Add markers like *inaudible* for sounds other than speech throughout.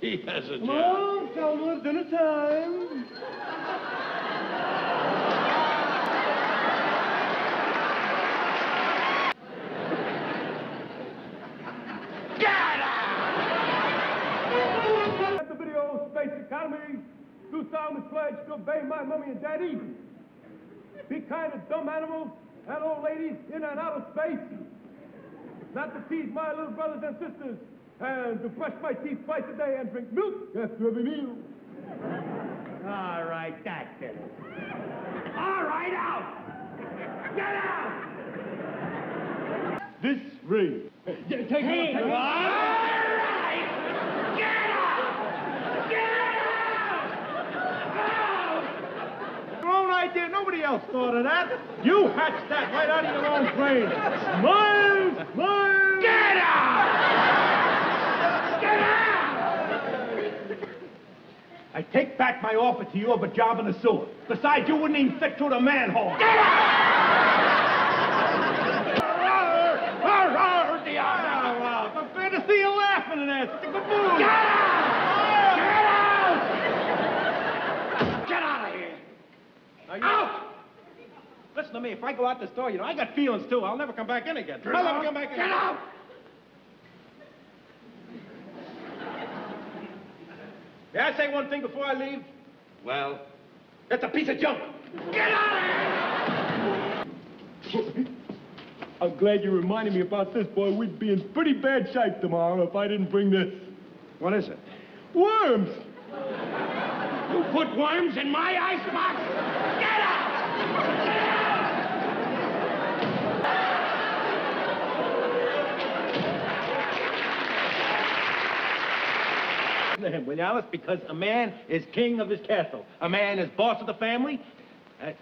she has a job. on, Selma, dinner time. At the video space economy, do solemnly pledge to obey my mommy and daddy. Be kind to dumb animals and old ladies in and out of space. Not to tease my little brothers and sisters. And to brush my teeth twice a day and drink milk after every meal. All right, that's it. All right, out! Get out! This ring. Take Hey, take all right! Get out! Get out! Your own idea. Nobody else thought of that. You hatched that right out of your own brain. Smile, smile. Get out! Get out! I take back my offer to you of a job in the sewer. Besides, you wouldn't even fit through the manhole. Get out! I'm glad to see you laughing at that. It's a good move. Get out! Get out! Get out of here! Out! Listen to me. If I go out this door, you know, I got feelings too. I'll never come back in again. I'll never come back in. Get out! May I say one thing before I leave? Well, that's a piece of junk. Get out of here! *laughs* I'm glad you reminded me about this, boy. We'd be in pretty bad shape tomorrow if I didn't bring this. What is it? Worms! You put worms in my icebox? Get out! To him, will you, Alice? Because a man is king of his castle. A man is boss of the family. I,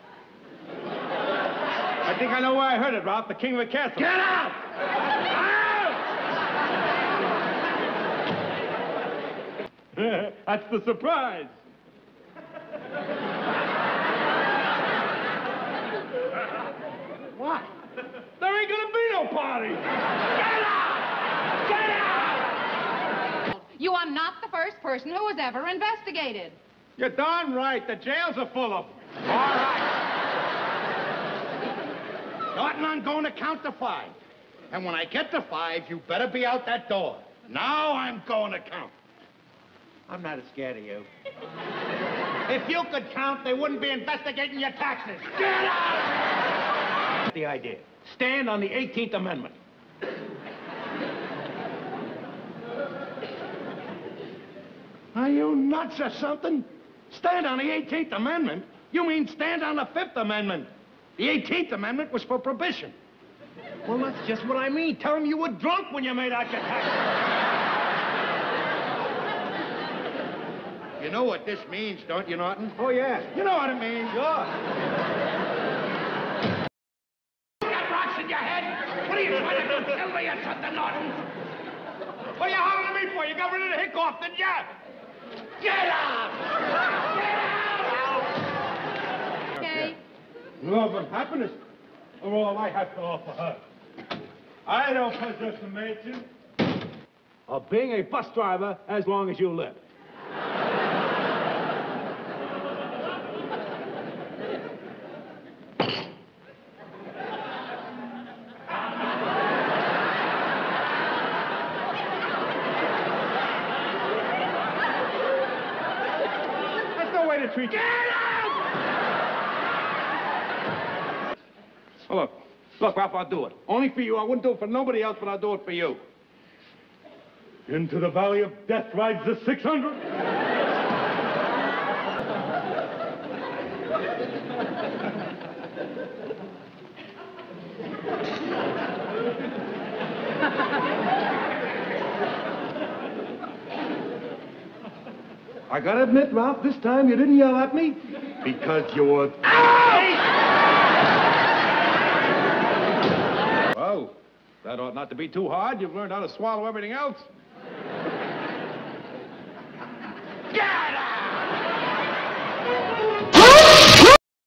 I think I know where I heard it, Ralph. The king of the castle. Get out! Out! *laughs* That's the surprise. What? There ain't gonna be no party. Get out! Get out! You are not the first person who was ever investigated. You're darn right. The jails are full of 'em. All right. Starting on going to count to five. And when I get to five, you better be out that door. Now I'm going to count. I'm not as scared of you. If you could count, they wouldn't be investigating your taxes. Get out! The idea. Stand on the 18th Amendment. Are you nuts or something? Stand on the 18th Amendment? You mean stand on the Fifth Amendment? The 18th Amendment was for prohibition. Well, that's just what I mean. Tell him you were drunk when you made out your taxes. You know what this means, don't you, Norton? Oh, yeah. You know what it means. Sure. You got rocks in your head? What are you trying to do? Kill me or something, Norton? What are you hollering at me for? You got rid of the hiccough, didn't you? Get out! Get out! Okay? Love and happiness are all I have to offer her. I don't possess a mansion of being a bus driver as long as you live. That's no way to treat you. Get out! Oh, look. Look, Ralph, I'll do it. Only for you. I wouldn't do it for nobody else, but I'll do it for you. Into the valley of death rides the 600. *laughs* I gotta admit, Ralph, this time you didn't yell at me because you were. Well, that ought not to be too hard. You've learned how to swallow everything else.